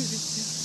müzikti.